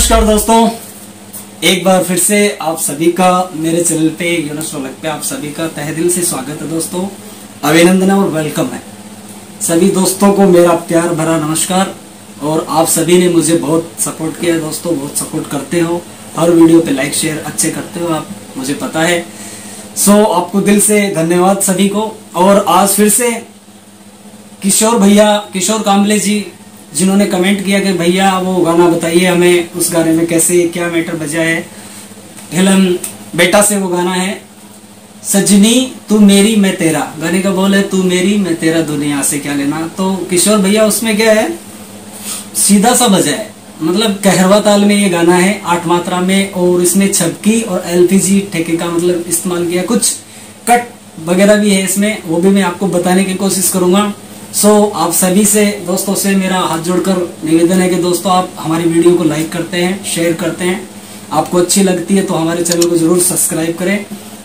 नमस्कार दोस्तों। एक बार फिर से आप सभी का मेरे चैनल पे यूनस रोलक पे आप सभी का तहे दिल से स्वागत है दोस्तों। अभिनंदन और वेलकम है। सभी दोस्तों को मेरा प्यार भरा नमस्कार और आप सभी ने मुझे बहुत सपोर्ट किया है दोस्तों, बहुत सपोर्ट करते हो। हर वीडियो पे लाइक शेयर अच्छे करते हो आप, मुझे पता है। सो आपको दिल से धन्यवाद सभी को। और आज फिर से किशोर भैया, किशोर कामले जी जिन्होंने कमेंट किया कि भैया, वो गाना बताइए हमें उस गाने में कैसे, क्या मैटर बजा है। फ़िल्म बेटा से वो गाना है, सजनी, तू मेरी, मैं तेरा। गाने का बोल है, तू मेरी, मैं तेरा दुनिया से क्या लेना। तो किशोर भैया, उसमें क्या है? सीधा सा बजा है। मतलब कहरवा ताल में ये गाना है, आठ मात्रा में, और इसमें छपकी और एलपीजी ठेके का मतलब इस्तेमाल किया। कुछ कट वगैरह भी है इसमें, वो भी मैं आपको बताने की कोशिश करूँगा। सो so, आप सभी से दोस्तों से मेरा हाथ जोड़कर निवेदन है कि दोस्तों आप हमारी वीडियो को लाइक करते हैं शेयर करते हैं। आपको अच्छी लगती है तो हमारे चैनल को ज़रूर सब्सक्राइब करें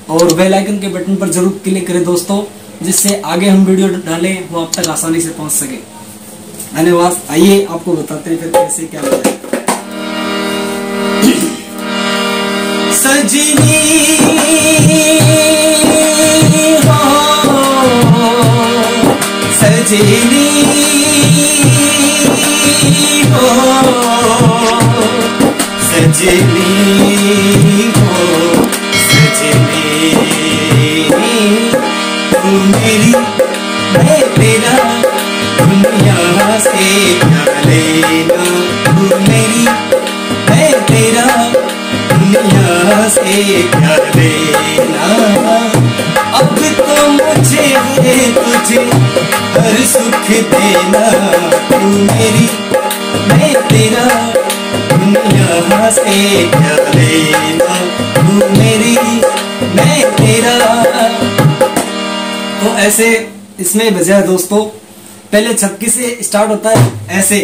और बेल आइकन के बटन पर ज़रूर क्लिक करें दोस्तों जिससे आगे हम वीडियो डालें वो आप तक आसानी से पहुँच सके। धन्यवाद। आइए आपको बताते हैं फिर कैसे क्या होता है। सजनी। सजनी हो सजनी हो, सजनी। तू मेरी, मैं तेरा दुनिया से क्या लेना। तू मेरी, मैं तेरा दुनिया से क्या अब तो मुझे तुझे हर सुख देना तू मेरी, मैं तेरा दुनिया से क्या लेना तू मेरी, मैं तेरा। तो ऐसे इसमें बजा दोस्तों, पहले छक्की से स्टार्ट होता है, ऐसे,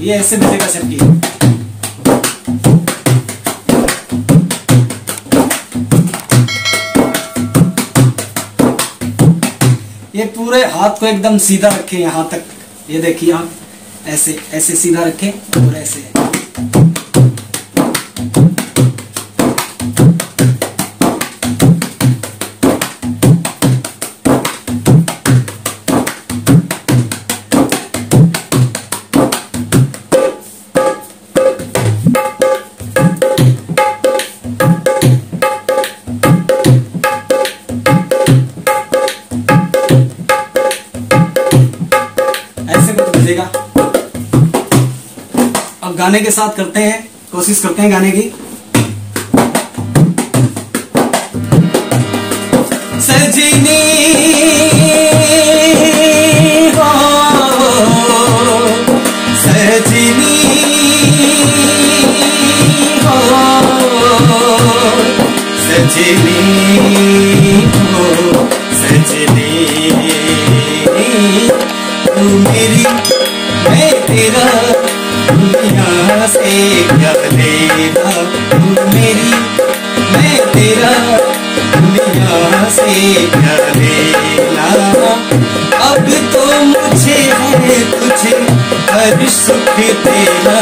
ये ऐसे बजेगा छक्की। ये पूरे हाथ को एकदम सीधा रखें, यहाँ तक। ये देखिए आप, ऐसे ऐसे सीधा रखें, और ऐसे। गाने के साथ करते हैं, कोशिश करते हैं गाने की। सजनी, हो सजनी हो, सजनी। दुनिया से लेना अब तो मुझे है तुझे हर सुख देना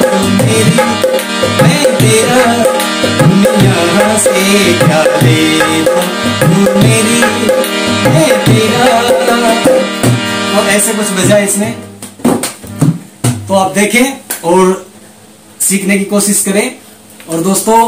तू मेरी मैं तेरा दुनिया से लेना तू मेरी, मैं तेरा। और ऐसे कुछ बजा इसमें तो आप देखें और सीखने की कोशिश करें। और दोस्तों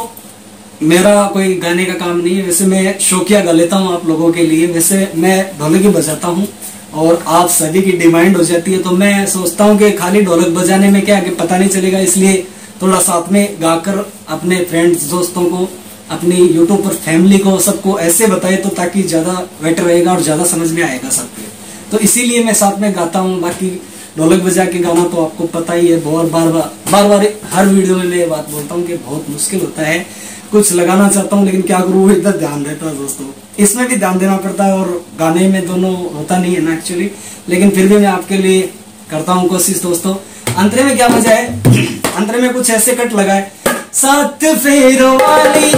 मेरा कोई गाने का काम नहीं है। वैसे मैं शौकिया गा लेता हूँ आप लोगों के लिए। वैसे मैं ढोलक ही बजाता हूँ और आप सभी की डिमांड हो जाती है। तो मैं सोचता हूँ कि खाली ढोलक बजाने में क्या कि पता नहीं चलेगा। इसलिए थोड़ा साथ में गाकर अपने फ्रेंड्स दोस्तों को, अपनी यूट्यूब पर फैमिली को, सबको ऐसे बताए तो ताकि ज़्यादा बेटर रहेगा और ज़्यादा समझ में आएगा सबको तो इसीलिए मैं साथ में गाता हूँ। बाकी ढोलक बजा के गाना तो आपको पता ही है, बहुत बार बार बार बार हर वीडियो में मैं ये बात बोलता हूँ कि बहुत मुश्किल होता है। कुछ लगाना चाहता हूँ, लेकिन क्या करूँ इधर ध्यान देता है दोस्तों। इसमें भी ध्यान देना पड़ता है और गाने में दोनों होता नहीं है ना एक्चुअली लेकिन फिर भी मैं आपके लिए करता हूँ कोशिश दोस्तों। अंतरे में क्या मज़ा है? अंतरे में कुछ ऐसे कट लगाए। सात फेरों वाली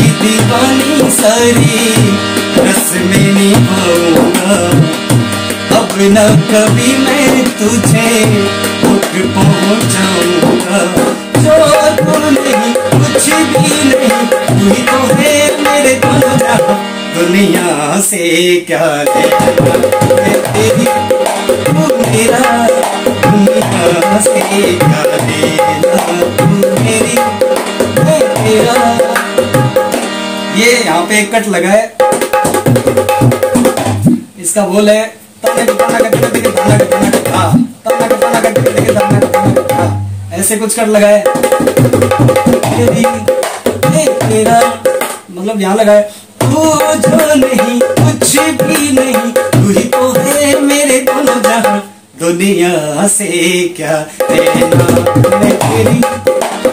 दीवानी सारी रस में निभाऊँगा। अब न कभी मैं तुझे दुख पहुंचाऊँगा। जो तू नहीं, कुछ भी नहीं, तू ही तो है मेरे दुनिया। दुनिया से क्या मैं तेरी तू मेरा दुनिया से क्या लेना तू मेरी तेरा ये यहाँ पे एक कट लगा है। इसका बोल है के ता ऐसे कुछ कट लगा है। तेरा मतलब यहाँ लगा है, तू जो नहीं, कुछ भी नहीं, तू ही तो है मेरे दोनों जहाँ, दुनिया से क्या तेरी,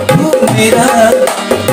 तू मेरा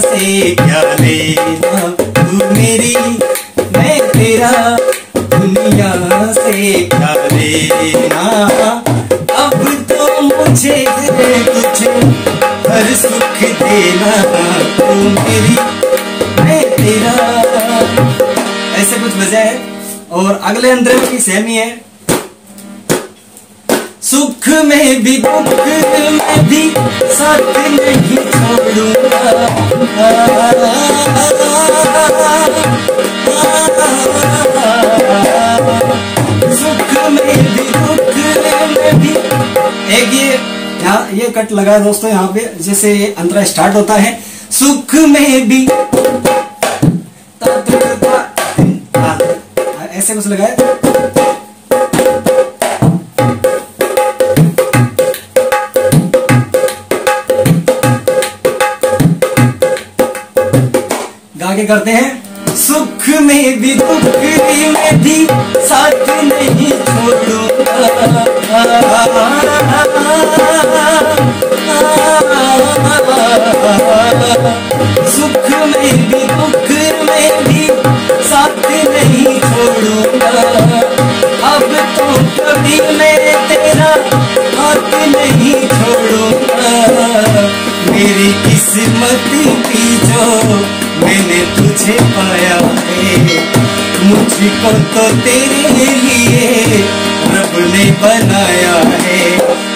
से क्या लेना तू मेरी? मैं तेरा दुनिया से क्या लेना? अब तो मुझे तुझे हर सुख देना तू मेरी। मैं तेरा। ऐसे कुछ वजह है? और अगले अंतरे की सेमी है। सुख में भी दुख में भी साथ नहीं सुख में भी दुख में भी। एक ये, यहाँ ये कट लगा है दोस्तों, यहाँ पे जैसे अंतरा स्टार्ट होता है। सुख में भी ऐसे कुछ लगा करते हैं। सुख में भी दुख में भी साथ नहीं छोड़ूँगा। मुझको तो तेरे लिए रब ने बनाया है।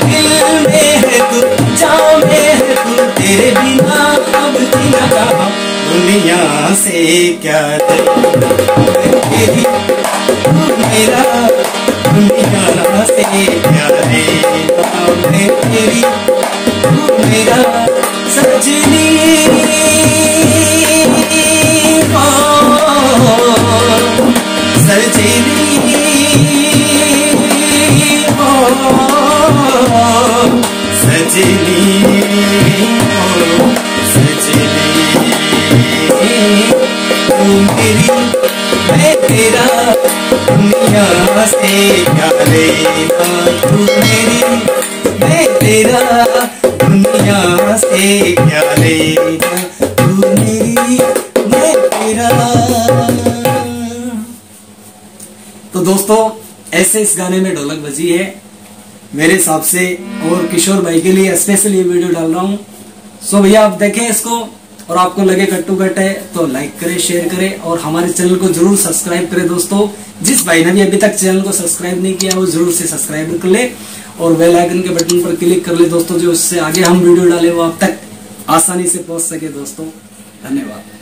दिल में है तू जाओ में है तू तेरे बिना अब जीना कहा? दुनिया से क्या तेरी मेरा दुनिया से क्या मैं तेरी तेरा दुनिया से लेना तू मेरी तेरा दुनिया से लेना तू तेरा तो दोस्तों, ऐसे इस गाने में ढोलक बजी है। मेरे हिसाब से और किशोर भाई के लिए स्पेशल ये वीडियो डाल रहा हूँ। सो भैया, आप देखें इसको और आपको लगे कट्टू कट है तो लाइक करें शेयर करें और हमारे चैनल को ज़रूर सब्सक्राइब करें दोस्तों। जिस भाई ने भी अभी तक चैनल को सब्सक्राइब नहीं किया, वो ज़रूर से सब्सक्राइब कर ले और बेल आइकन के बटन पर क्लिक कर ले दोस्तों, जो उससे आगे हम वीडियो डाले, वो आप तक आसानी से पहुँच सके दोस्तों। धन्यवाद।